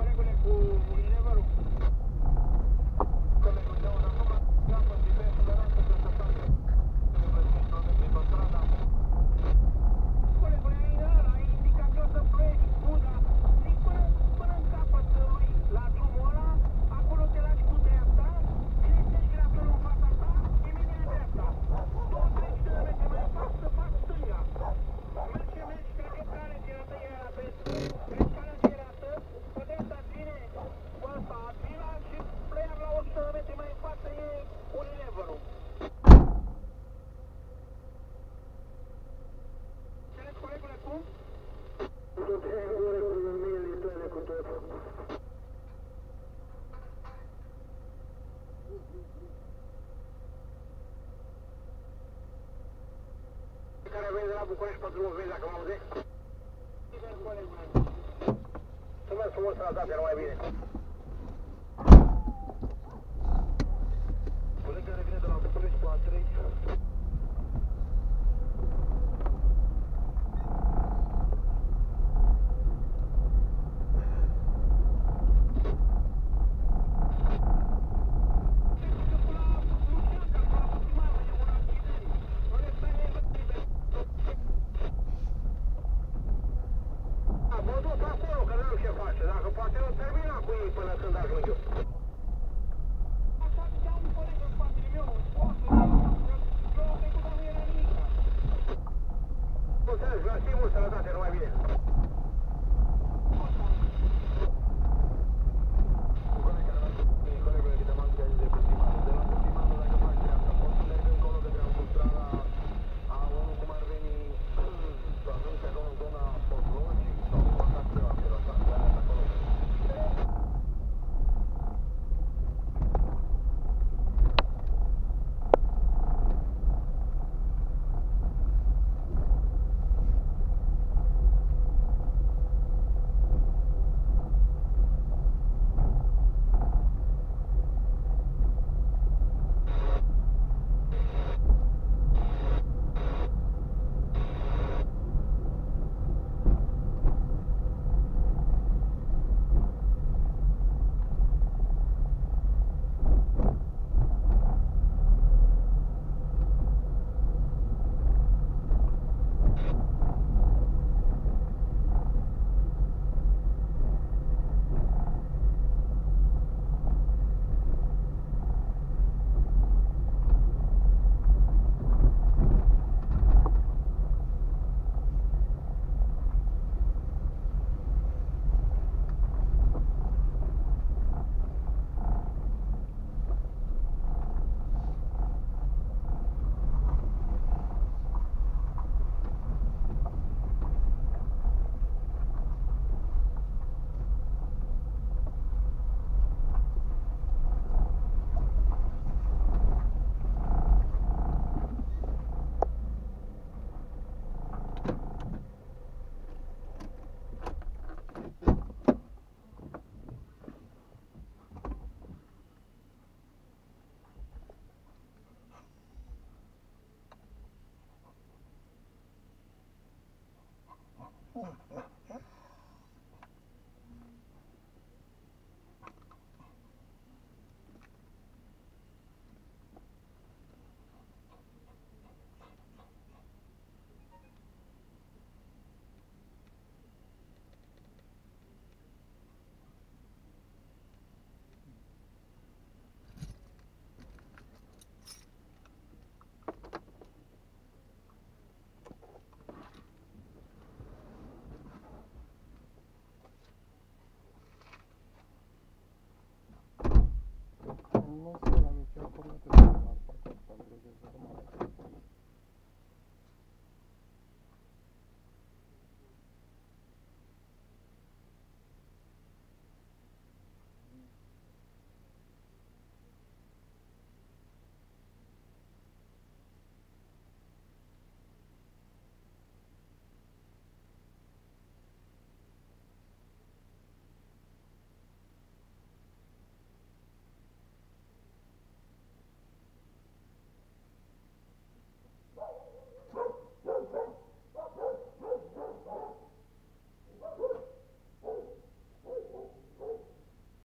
Gracias. de la București, patru locuiești, dacă mă auzi. Să merg frumos, să mai bine. Tá, Júnior. Oh, oh. Gracias.